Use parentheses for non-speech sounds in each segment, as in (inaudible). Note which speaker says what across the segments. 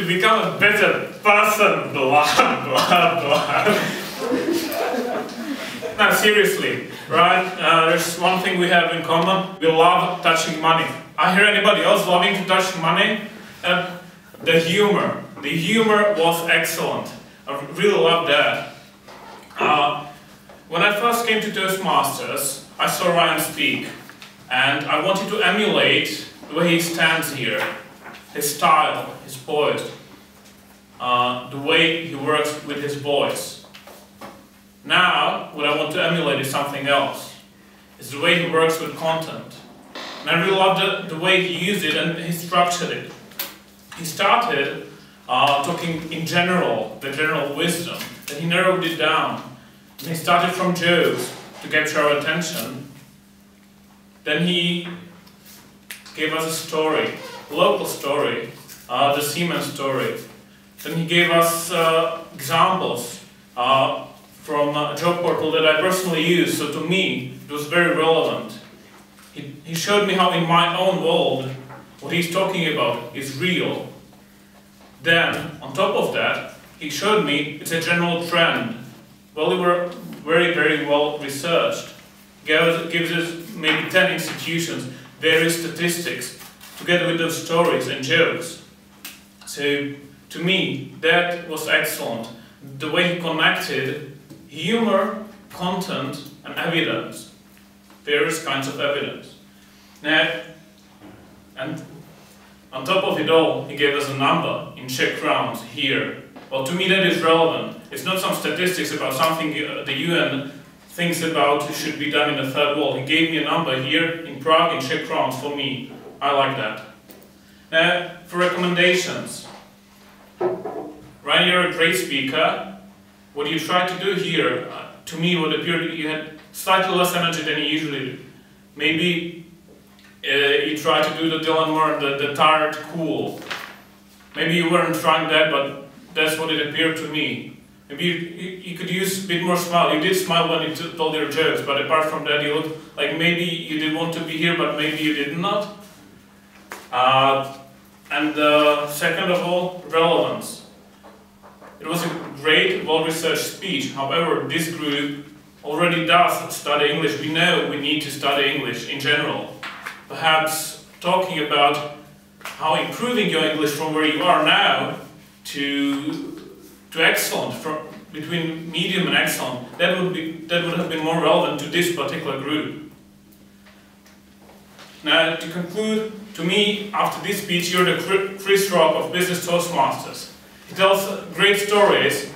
Speaker 1: to become a better person, blah, (laughs) blah, blah. now, seriously, right? Uh, there's one thing we have in common. We love touching money. I hear anybody else loving to touch money? Uh, the humor. The humor was excellent. I really love that. Uh, when I first came to Toastmasters, I saw Ryan speak, and I wanted to emulate the way he stands here, his style, his poise, uh, the way he works with his voice. Now, what I want to emulate is something else. It's the way he works with content. And I really love the, the way he used it and he structured it. He started uh, talking in general, the general wisdom, and he narrowed it down. And he started from jokes to capture our attention. Then he gave us a story, local story, uh, the Siemens story. Then he gave us uh, examples uh, from a job portal that I personally use, so to me it was very relevant. He, he showed me how in my own world what he's talking about is real. Then, on top of that, he showed me it's a general trend. Well, they were very, very well researched. Gives, gives us maybe 10 institutions, various statistics, together with those stories and jokes. So, to me, that was excellent. The way he connected humor, content, and evidence. Various kinds of evidence. Now, and on top of it all, he gave us a number in Czech crowns here. Well, to me that is relevant. It's not some statistics about something uh, the UN thinks about should be done in the third world. He gave me a number here in Prague in Czech crowns for me. I like that. Now, for recommendations. Ryan, you're a great speaker. What you try to do here, uh, to me, what appeared you had slightly less energy than you usually do. Maybe uh, you try to do the Dylan Moran, the, the tired cool. Maybe you weren't trying that, but that's what it appeared to me. Maybe you, you, you could use a bit more smile. You did smile when you told your jokes, but apart from that, you looked like maybe you didn't want to be here, but maybe you did not. Uh, and uh, second of all, relevance. It was a great, well-researched speech. However, this group already does study English. We know we need to study English in general. Perhaps talking about how improving your English from where you are now to to excellent, from between medium and excellent, that would be that would have been more relevant to this particular group. Now, to conclude, to me, after this speech, you're the Chris Rock of Business Toastmasters. He tells great stories,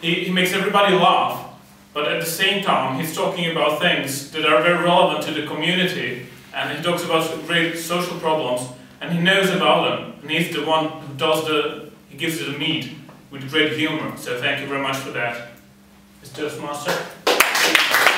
Speaker 1: he, he makes everybody laugh, but at the same time, he's talking about things that are very relevant to the community, and he talks about great social problems, and he knows about them, and he's the one who does the, he gives it the meat with great humor. So thank you very much for that, Mr. Toastmaster.